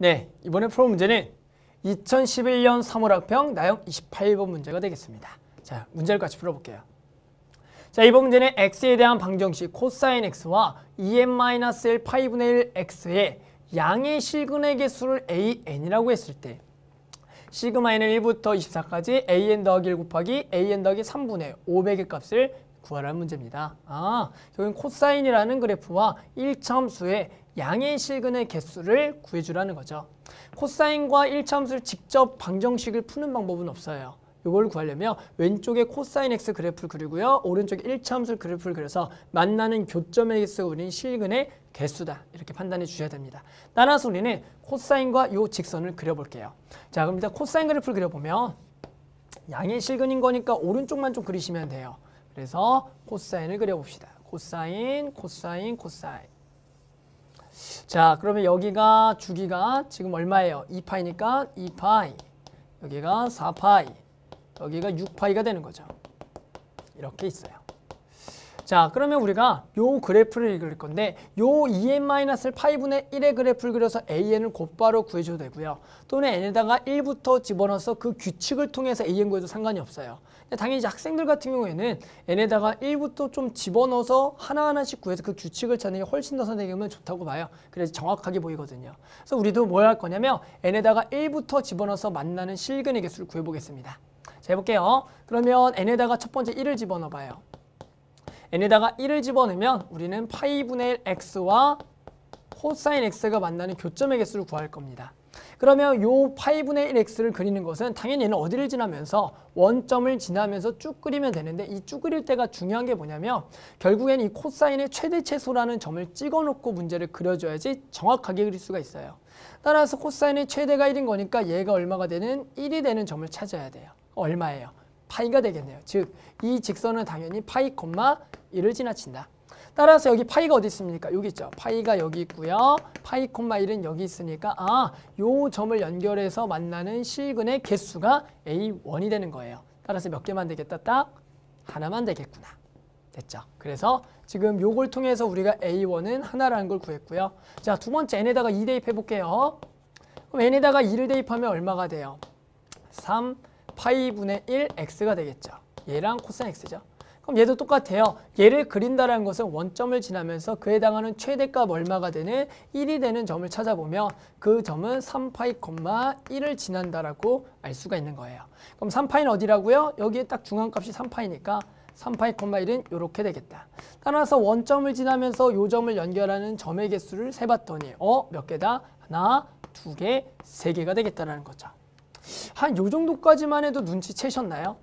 네, 이번에 풀어 문제는 2011년 3월 학평 나형 28번 문제가 되겠습니다. 자, 문제를 같이 풀어볼게요. 자, 이번 문제는 x에 대한 방정식 코사인 x와 2n-1 파이분의 1 x의 양의 실근의 개수를 an이라고 했을 때 시그마 n은 1부터 24까지 an 더하기 1 곱하기 an 더하기 3분의 500의 값을 구하라는 문제입니다. 아, 여기 코사인이라는 그래프와 1차함수의 양의 실근의 개수를 구해주라는 거죠. 코사인과 1차함수를 직접 방정식을 푸는 방법은 없어요. 이걸 구하려면 왼쪽에 코사인 x 그래프를 그리고요. 오른쪽에 1차함수 그래프를 그려서 만나는 교점의 개수가 우리는 실근의 개수다. 이렇게 판단해 주셔야 됩니다. 따라서 우리는 코사인과 이 직선을 그려볼게요. 자, 그럼 일단 코사인 그래프를 그려보면 양의 실근인 거니까 오른쪽만 좀 그리시면 돼요. 그래서 코사인을 그려봅시다. 코사인, 코사인, 코사인. 자, 그러면 여기가 주기가 지금 얼마예요? 2파이니까 2파이. 여기가 4파이. 여기가 6파이가 되는 거죠. 이렇게 있어요. 자, 그러면 우리가 요 그래프를 그릴 건데 요 2n-파이분의 1의 그래프를 그려서 an을 곧바로 구해줘도 되고요. 또는 n에다가 1부터 집어넣어서 그 규칙을 통해서 an 구해도 상관이 없어요. 당연히 학생들 같은 경우에는 n에다가 1부터 좀 집어넣어서 하나하나씩 구해서 그 규칙을 찾는 게 훨씬 더 선생님은 좋다고 봐요. 그래서 정확하게 보이거든요. 그래서 우리도 뭘 할 거냐면 n에다가 1부터 집어넣어서 만나는 실근의 개수를 구해보겠습니다. 자, 해볼게요. 그러면 n에다가 첫 번째 1을 집어넣어 봐요. N에다가 1을 집어넣으면 우리는 파이분의 1 x와 코사인 x가 만나는 교점의 개수를 구할 겁니다. 그러면 요 파이분의 1 x를 그리는 것은 당연히 얘는 어디를 지나면서 원점을 지나면서 쭉 그리면 되는데 이 쭉 그릴 때가 중요한 게 뭐냐면 결국엔 이 코사인의 최대최소라는 점을 찍어놓고 문제를 그려줘야지 정확하게 그릴 수가 있어요. 따라서 코사인의 최대가 1인 거니까 얘가 얼마가 되는 1이 되는 점을 찾아야 돼요. 얼마예요? 파이가 되겠네요. 즉, 이 직선은 당연히 파이, 1을 지나친다. 따라서 여기 파이가 어디 있습니까? 여기 있죠. 파이가 여기 있고요. 파이, 1은 여기 있으니까 아, 요 점을 연결해서 만나는 실근의 개수가 A1이 되는 거예요. 따라서 몇 개만 되겠다? 딱 하나만 되겠구나. 됐죠? 그래서 지금 요걸 통해서 우리가 A1은 하나라는 걸 구했고요. 자, 두 번째 n에다가 2 대입해 볼게요. 그럼 n에다가 2를 대입하면 얼마가 돼요? 3 파이분의 1 x가 되겠죠. 얘랑 코사인 x죠. 그럼 얘도 똑같아요. 얘를 그린다는 것은 원점을 지나면서 그에 해당하는 최대값 얼마가 되는 1이 되는 점을 찾아보면 그 점은 3파이, 1을 지난다라고 알 수가 있는 거예요. 그럼 3파이는 어디라고요? 여기에 딱 중앙값이 3파이니까 3파이, 1은 이렇게 되겠다. 따라서 원점을 지나면서 요 점을 연결하는 점의 개수를 세봤더니 어? 몇 개다? 하나, 두 개, 세 개가 되겠다는 거죠. 한 요 정도까지만 해도 눈치채셨나요?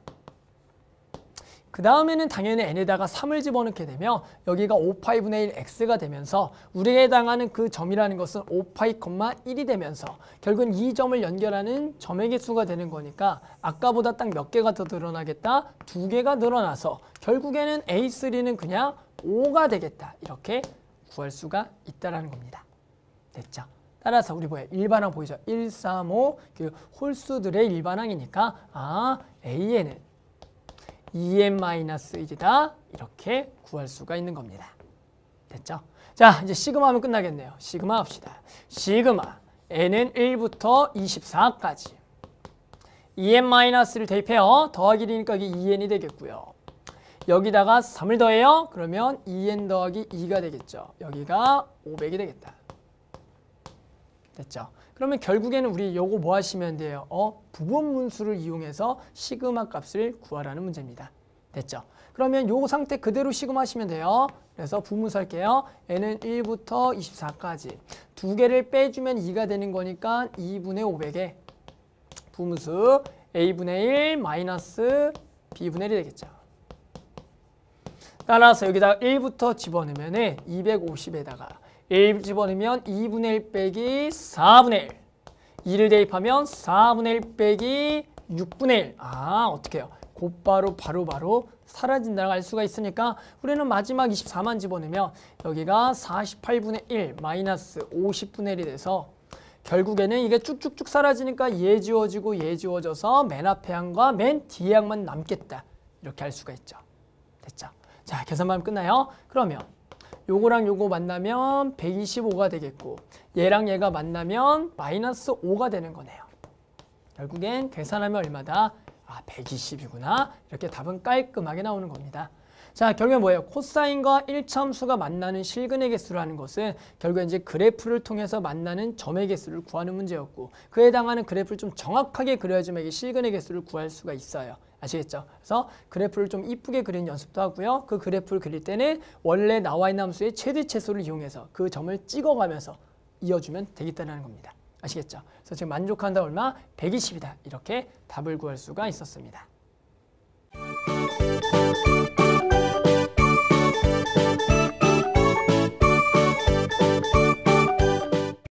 그 다음에는 당연히 n에다가 3을 집어넣게 되면 여기가 5파이분의 1 x가 되면서 우리에 해당하는 그 점이라는 것은 5파이, 1이 되면서 결국은 이 점을 연결하는 점의 개수가 되는 거니까 아까보다 딱 몇 개가 더 늘어나겠다? 두 개가 늘어나서 결국에는 A3는 그냥 5가 되겠다. 이렇게 구할 수가 있다는 겁니다. 됐죠? 따라서 우리 뭐야 일반항 보이죠? 1, 3, 5, 그 홀수들의 일반항이니까 아 A에는 2n-1이다 이렇게 구할 수가 있는 겁니다. 됐죠? 자 이제 시그마 하면 끝나겠네요. 시그마 합시다. 시그마 n은 1부터 24까지 2n-를 대입해요. 더하기 1이니까 이게 2n이 되겠고요. 여기다가 3을 더해요. 그러면 2n 더하기 2가 되겠죠. 여기가 500이 되겠다. 됐죠? 그러면 결국에는 우리 요거 뭐 하시면 돼요? 어, 부분문수를 이용해서 시그마 값을 구하라는 문제입니다. 됐죠? 그러면 요 상태 그대로 시그마 하시면 돼요. 그래서 부문수 할게요. n은 1부터 24까지. 두 개를 빼주면 2가 되는 거니까 2분의 500에 부문수 a분의 1 마이너스 b분의 1이 되겠죠. 따라서 여기다 1부터 집어넣으면 250에다가 1 집어넣으면 2분의 1 빼기 4분의 1. 2를 대입하면 4분의 1 빼기 6분의 1. 아, 어떻게 해요? 곧바로 바로바로 바로 사라진다고 할 수가 있으니까 우리는 마지막 24만 집어넣으면 여기가 48분의 1 마이너스 50분의 1이 돼서 결국에는 이게 쭉쭉쭉 사라지니까 얘 지워지고 얘 지워져서 맨 앞에 항과 맨 뒤에 항만 남겠다. 이렇게 할 수가 있죠. 됐죠? 자, 계산만 끝나요. 그러면 요거랑 요거 만나면 125가 되겠고 얘랑 얘가 만나면 마이너스 5가 되는 거네요. 결국엔 계산하면 얼마다? 아 120이구나. 이렇게 답은 깔끔하게 나오는 겁니다. 자, 결국엔 뭐예요? 코사인과 1차함수가 만나는 실근의 개수라는 것은 결국 이제 그래프를 통해서 만나는 점의 개수를 구하는 문제였고 그에 해당하는 그래프를 좀 정확하게 그려야지만 이게 실근의 개수를 구할 수가 있어요. 아시겠죠? 그래서 그래프를 좀 이쁘게 그리는 연습도 하고요. 그 그래프를 그릴 때는 원래 나와 있는 함수의 최대치수를 이용해서 그 점을 찍어가면서 이어주면 되겠다는 겁니다. 아시겠죠? 그래서 지금 만족한다 얼마? 120이다. 이렇게 답을 구할 수가 있었습니다.